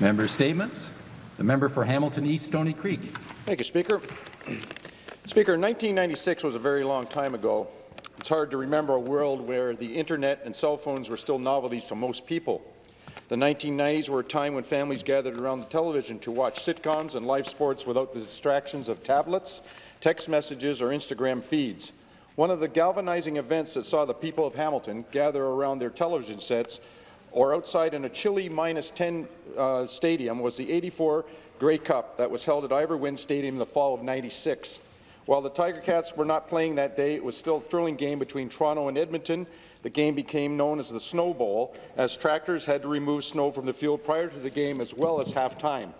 Member statements. The member for Hamilton East Stony Creek. Thank you, Speaker. Speaker, 1996 was a very long time ago. It's hard to remember a world where the internet and cell phones were still novelties to most people. The 1990s were a time when families gathered around the television to watch sitcoms and live sports without the distractions of tablets, text messages, or Instagram feeds. One of the galvanizing events that saw the people of Hamilton gather around their television sets or outside in a chilly minus 10 uh, stadium was the 84 Grey Cup that was held at Ivor Wynne Stadium in the fall of 96. While the Tiger Cats were not playing that day, it was still a thrilling game between Toronto and Edmonton. The game became known as the Snow Bowl, as tractors had to remove snow from the field prior to the game as well as halftime.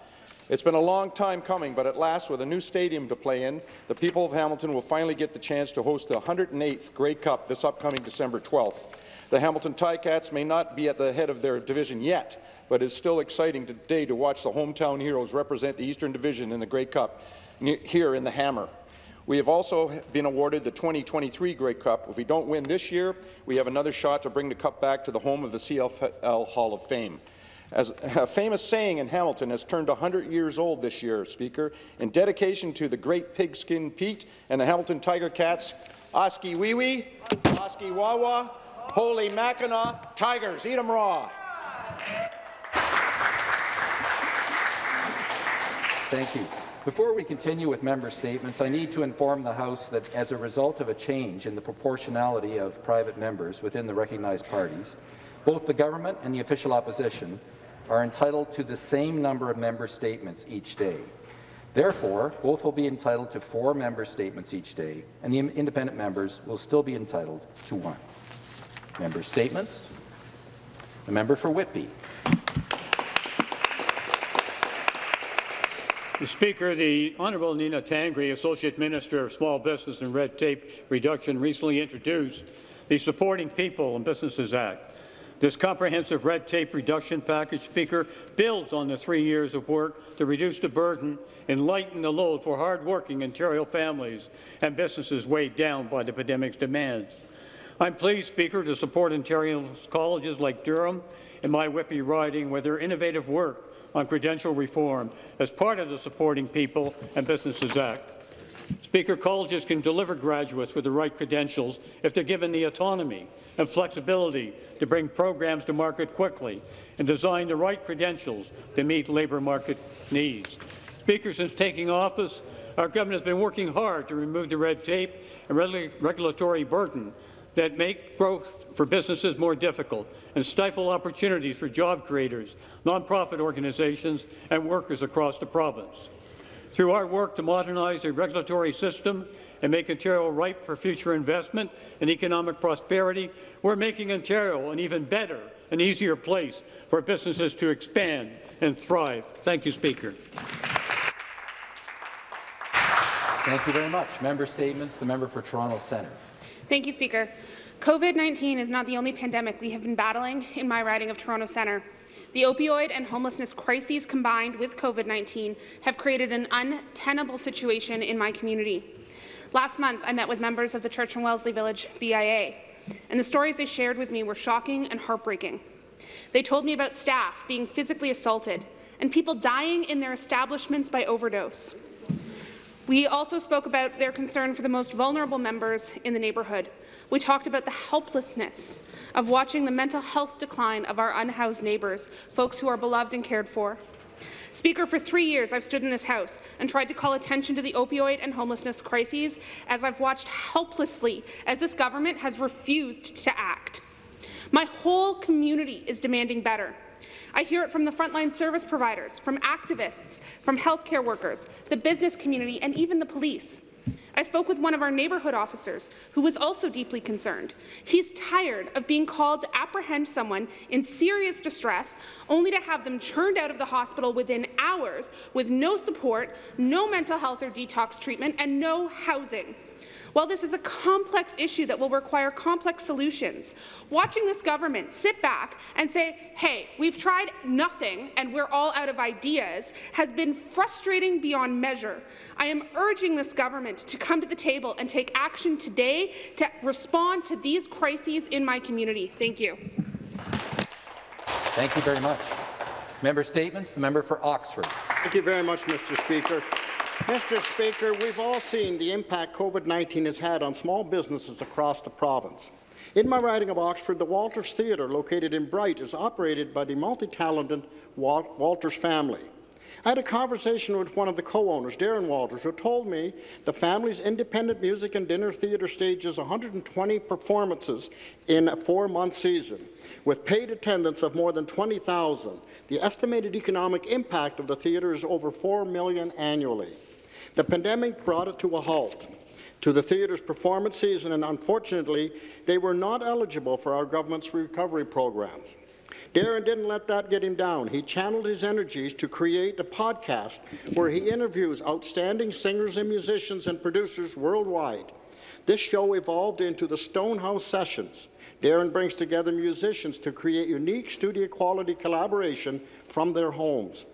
It's been a long time coming, but at last, with a new stadium to play in, the people of Hamilton will finally get the chance to host the 108th Grey Cup this upcoming December 12th. The Hamilton Ticats may not be at the head of their division yet, but it's still exciting today to watch the hometown heroes represent the Eastern Division in the Grey Cup here in the Hammer. We have also been awarded the 2023 Grey Cup. If we don't win this year, we have another shot to bring the cup back to the home of the CFL Hall of Fame. As a famous saying in Hamilton has turned 100 years old this year, Speaker, in dedication to the great pigskin Pete and the Hamilton Tiger Cats, Oskee Wee Wee, Oskee Wawa, Holy Mackinaw, Tigers, Eat them raw. Thank you. Before we continue with member statements, I need to inform the House that as a result of a change in the proportionality of private members within the recognized parties, both the government and the official opposition are entitled to the same number of member statements each day. Therefore, both will be entitled to four member statements each day, and the independent members will still be entitled to one. Member statements. The member for Whitby. Mr. Speaker, the Honourable Nina Tangri, Associate Minister of Small Business and Red Tape Reduction, recently introduced the Supporting People and Businesses Act. This comprehensive red tape reduction package, Speaker, builds on the three years of work to reduce the burden and lighten the load for hard-working Ontario families and businesses weighed down by the pandemic's demands. I'm pleased, Speaker, to support Ontario's colleges like Durham and my Whitby riding with their innovative work on credential reform as part of the Supporting People and Businesses Act. Speaker, colleges can deliver graduates with the right credentials if they're given the autonomy and flexibility to bring programs to market quickly and design the right credentials to meet labour market needs. Speaker, since taking office, our government has been working hard to remove the red tape and regulatory burden that make growth for businesses more difficult and stifle opportunities for job creators, nonprofit organizations, and workers across the province. Through our work to modernize the regulatory system and make Ontario ripe for future investment and economic prosperity, we're making Ontario an even better and easier place for businesses to expand and thrive. Thank you, Speaker. Thank you very much. Member statements. The member for Toronto Centre. Thank you, Speaker. COVID-19 is not the only pandemic we have been battling in my riding of Toronto Centre. The opioid and homelessness crises combined with COVID-19 have created an untenable situation in my community. Last month, I met with members of the Church and Wellesley Village BIA, and the stories they shared with me were shocking and heartbreaking. They told me about staff being physically assaulted and people dying in their establishments by overdose. We also spoke about their concern for the most vulnerable members in the neighbourhood. We talked about the helplessness of watching the mental health decline of our unhoused neighbours, folks who are beloved and cared for. Speaker, for three years I've stood in this House and tried to call attention to the opioid and homelessness crises as I've watched helplessly as this government has refused to act. My whole community is demanding better. I hear it from the frontline service providers, from activists, from healthcare workers, the business community, and even the police. I spoke with one of our neighbourhood officers who was also deeply concerned. He's tired of being called to apprehend someone in serious distress only to have them churned out of the hospital within hours with no support, no mental health or detox treatment, and no housing. While this is a complex issue that will require complex solutions, watching this government sit back and say, hey, we've tried nothing and we're all out of ideas has been frustrating beyond measure. I am urging this government to come to the table and take action today to respond to these crises in my community. Thank you. Thank you very much. Member Statements. The member for Oxford. Thank you very much, Mr. Speaker. Mr. Speaker, we've all seen the impact COVID-19 has had on small businesses across the province. In my riding of Oxford, the Walters Theatre, located in Bright, is operated by the multi-talented Walters family. I had a conversation with one of the co-owners, Darren Walters, who told me the family's independent music and dinner theatre stages 120 performances in a four-month season, with paid attendance of more than 20,000. The estimated economic impact of the theatre is over 4 million annually. The pandemic brought it to a halt to the theatre's performance season, and unfortunately, they were not eligible for our government's recovery programs. Darren didn't let that get him down. He channeled his energies to create a podcast where he interviews outstanding singers and musicians and producers worldwide. This show evolved into the Stonehouse Sessions. Darren brings together musicians to create unique studio quality collaboration from their homes.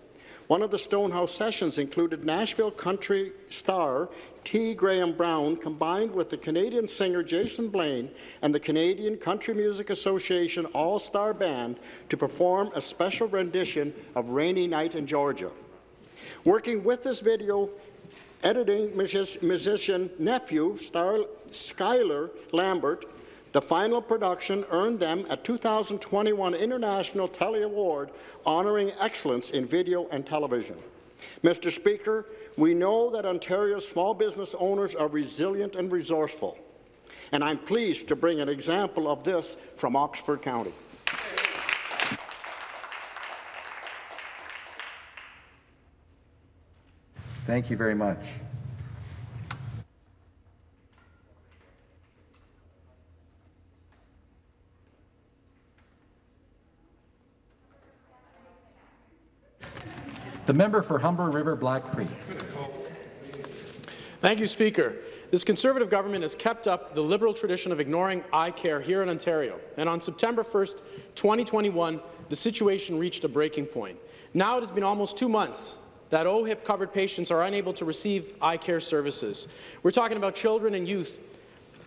One of the Stonehouse sessions included Nashville country star T. Graham Brown combined with the Canadian singer Jason Blaine and the Canadian Country Music Association All-Star Band to perform a special rendition of Rainy Night in Georgia. Working with this video editing musician nephew, Star Skylar Lambert, the final production earned them a 2021 International Telly Award honoring excellence in video and television. Mr. Speaker, we know that Ontario's small business owners are resilient and resourceful, and I'm pleased to bring an example of this from Oxford County. Thank you very much. The member for Humber River Black Creek. Thank you, Speaker. This Conservative government has kept up the Liberal tradition of ignoring eye care here in Ontario, and on September 1, 2021, the situation reached a breaking point. Now it has been almost two months that OHIP-covered patients are unable to receive eye care services. We're talking about children and youth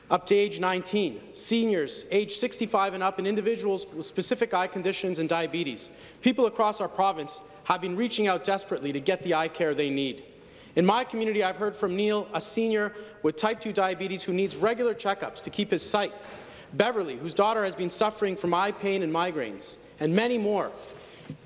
up to age 19, seniors age 65 and up, and individuals with specific eye conditions and diabetes. People across our province have been reaching out desperately to get the eye care they need. In my community, I've heard from Neil, a senior with type 2 diabetes who needs regular checkups to keep his sight, Beverly, whose daughter has been suffering from eye pain and migraines, and many more.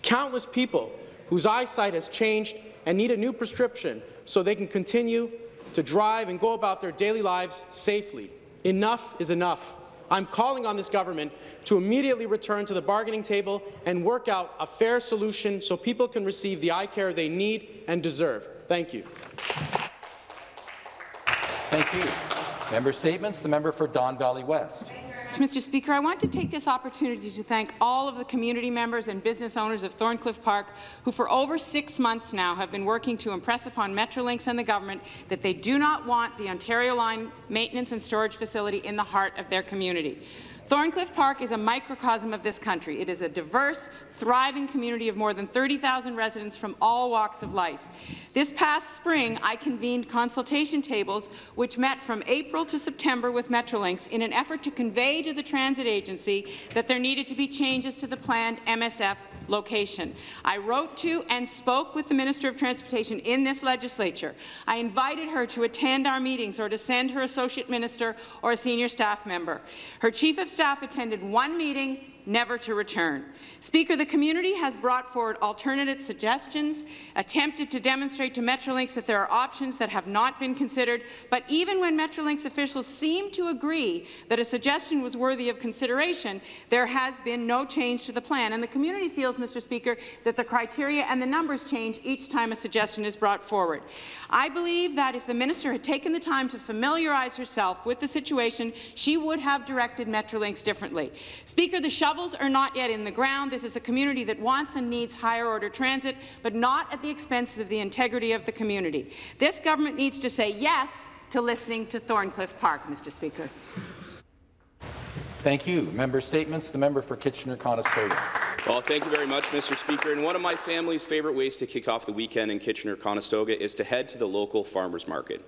Countless people whose eyesight has changed and need a new prescription so they can continue to drive and go about their daily lives safely. Enough is enough. I'm calling on this government to immediately return to the bargaining table and work out a fair solution so people can receive the eye care they need and deserve. Thank you. Thank you. Member Statements. The member for Don Valley West. Mr. Speaker, I want to take this opportunity to thank all of the community members and business owners of Thorncliffe Park who for over six months now have been working to impress upon Metrolinx and the government that they do not want the Ontario Line maintenance and storage facility in the heart of their community. Thorncliffe Park is a microcosm of this country. It is a diverse, thriving community of more than 30,000 residents from all walks of life. This past spring, I convened consultation tables which met from April to September with Metrolinx in an effort to convey to the transit agency that there needed to be changes to the planned MSF location. I wrote to and spoke with the Minister of Transportation in this legislature. I invited her to attend our meetings or to send her associate minister or a senior staff member. Her chief of staff attended one meeting never to return. Speaker, the community has brought forward alternative suggestions, attempted to demonstrate to Metrolinx that there are options that have not been considered, but even when Metrolinx officials seem to agree that a suggestion was worthy of consideration, there has been no change to the plan. And the community feels, Mr. Speaker, that the criteria and the numbers change each time a suggestion is brought forward. I believe that if the minister had taken the time to familiarize herself with the situation, she would have directed Metrolinx differently. Speaker, the shovels are not yet in the ground. This is a community that wants and needs higher order transit, but not at the expense of the integrity of the community. This government needs to say yes to listening to Thorncliffe Park, Mr. Speaker. Thank you. Member statements. The member for Kitchener-Conestoga. Well, thank you very much, Mr. Speaker. And one of my family's favourite ways to kick off the weekend in Kitchener-Conestoga is to head to the local farmers market.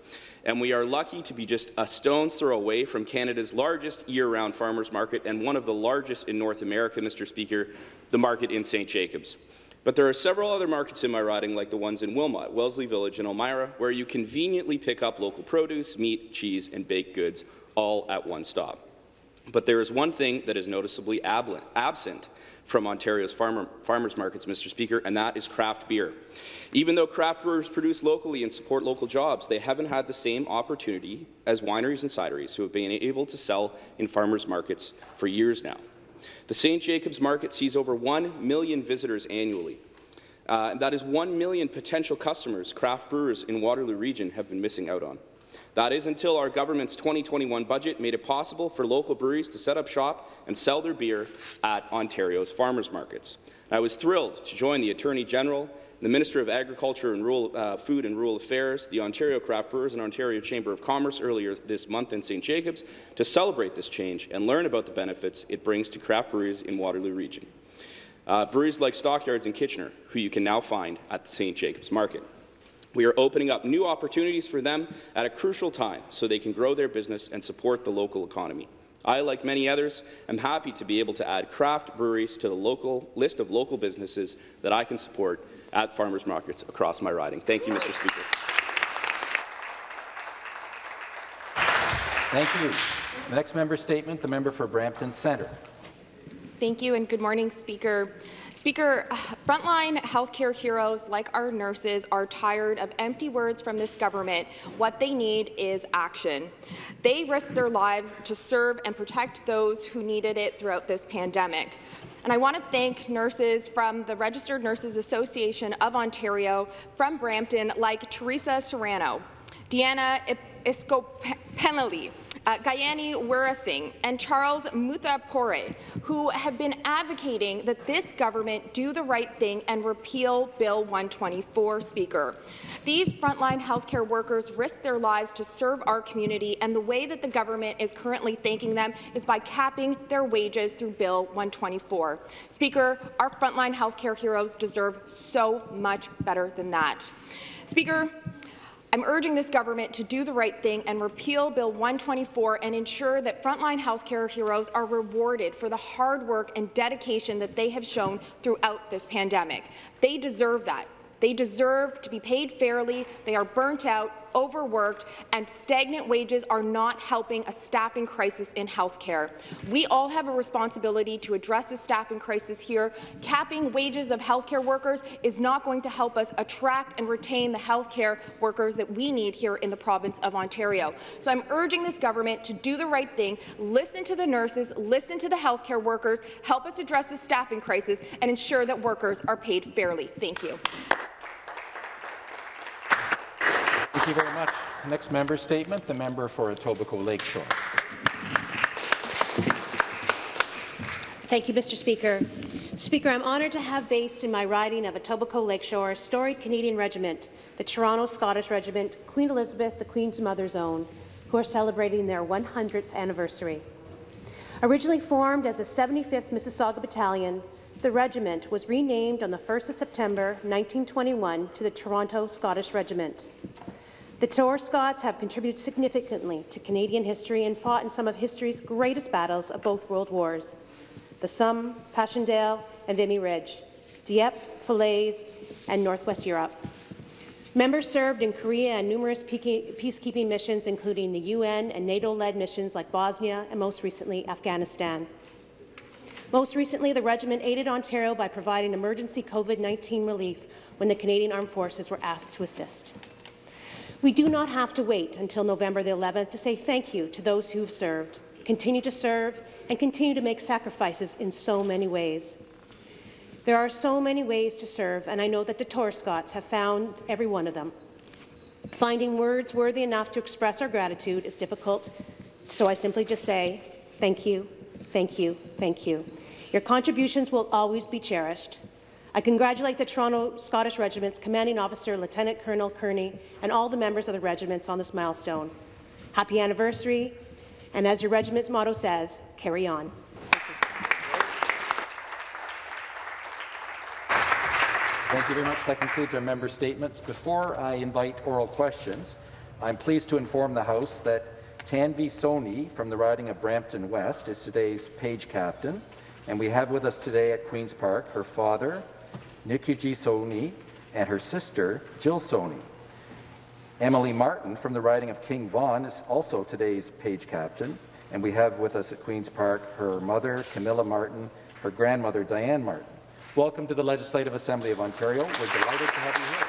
And we are lucky to be just a stone's throw away from Canada's largest year-round farmers market and one of the largest in North America, Mr. Speaker, the market in St. Jacobs. But there are several other markets in my riding, like the ones in Wilmot, Wellesley Village, and Elmira, where you conveniently pick up local produce, meat, cheese, and baked goods all at one stop. But there is one thing that is noticeably absent from Ontario's farmer, farmers markets, Mr. Speaker, and that is craft beer. Even though craft brewers produce locally and support local jobs, they haven't had the same opportunity as wineries and cideries who have been able to sell in farmers markets for years now. The St. Jacobs Market sees over 1 million visitors annually. Uh, that is 1 million potential customers craft brewers in Waterloo Region have been missing out on. That is until our government's 2021 budget made it possible for local breweries to set up shop and sell their beer at Ontario's farmers markets. I was thrilled to join the Attorney General, the Minister of Agriculture and Rural, uh, Food and Rural Affairs, the Ontario Craft Brewers and Ontario Chamber of Commerce earlier this month in St. Jacobs to celebrate this change and learn about the benefits it brings to craft breweries in Waterloo Region. Uh, breweries like Stockyards and Kitchener, who you can now find at the St. Jacobs Market. We are opening up new opportunities for them at a crucial time so they can grow their business and support the local economy. I, like many others, am happy to be able to add craft breweries to the local list of local businesses that I can support at farmers markets across my riding. Thank you, Mr. Speaker. Thank you. The next member statement, the member for Brampton Centre. Thank you and good morning, Speaker. Speaker, frontline healthcare heroes like our nurses are tired of empty words from this government. What they need is action. They risked their lives to serve and protect those who needed it throughout this pandemic. And I want to thank nurses from the Registered Nurses Association of Ontario, from Brampton, like Teresa Serrano, Deanna Iscopenelli, uh, Gayani Weerasinghe and Charles Muthapore, who have been advocating that this government do the right thing and repeal Bill 124, Speaker. These frontline healthcare workers risk their lives to serve our community, and the way that the government is currently thanking them is by capping their wages through Bill 124. Speaker, our frontline healthcare heroes deserve so much better than that. Speaker, I'm urging this government to do the right thing and repeal Bill 124 and ensure that frontline healthcare heroes are rewarded for the hard work and dedication that they have shown throughout this pandemic. They deserve that. They deserve to be paid fairly. They are burnt out overworked, and stagnant wages are not helping a staffing crisis in healthcare. We all have a responsibility to address the staffing crisis here. Capping wages of healthcare workers is not going to help us attract and retain the healthcare workers that we need here in the province of Ontario. So I'm urging this government to do the right thing, listen to the nurses, listen to the healthcare workers, help us address the staffing crisis, and ensure that workers are paid fairly. Thank you. Thank you very much. Next member statement, the member for Etobicoke Lakeshore. Thank you, Mr. Speaker. Speaker, I'm honoured to have based in my riding of Etobicoke Lakeshore a storied Canadian regiment, the Toronto Scottish Regiment, Queen Elizabeth, the Queen's Mother's Own, who are celebrating their 100th anniversary. Originally formed as the 75th Mississauga Battalion, the regiment was renamed on the 1st of September 1921 to the Toronto Scottish Regiment. The Tor Scots have contributed significantly to Canadian history and fought in some of history's greatest battles of both World Wars, the Somme, Passchendaele, and Vimy Ridge, Dieppe, Falaise, and Northwest Europe. Members served in Korea and numerous peacekeeping missions, including the UN and NATO-led missions like Bosnia and most recently Afghanistan. Most recently, the regiment aided Ontario by providing emergency COVID-19 relief when the Canadian Armed Forces were asked to assist. We do not have to wait until November the 11th to say thank you to those who've served, continue to serve, and continue to make sacrifices in so many ways. There are so many ways to serve, and I know that the Tor Scots have found every one of them. Finding words worthy enough to express our gratitude is difficult, so I simply just say thank you, thank you, thank you. Your contributions will always be cherished. I congratulate the Toronto Scottish Regiment's Commanding Officer, Lieutenant Colonel Kearney, and all the members of the regiments on this milestone. Happy anniversary, and as your regiment's motto says, carry on. Thank you very much. That concludes our member statements. Before I invite oral questions, I'm pleased to inform the House that Tanvi Soni from the riding of Brampton West is today's page captain, and we have with us today at Queen's Park her father, Nikuji Soni, and her sister, Jill Soni. Emily Martin from the riding of King Vaughan is also today's page captain, and we have with us at Queen's Park her mother, Camilla Martin, her grandmother, Diane Martin. Welcome to the Legislative Assembly of Ontario. We're delighted to have you here.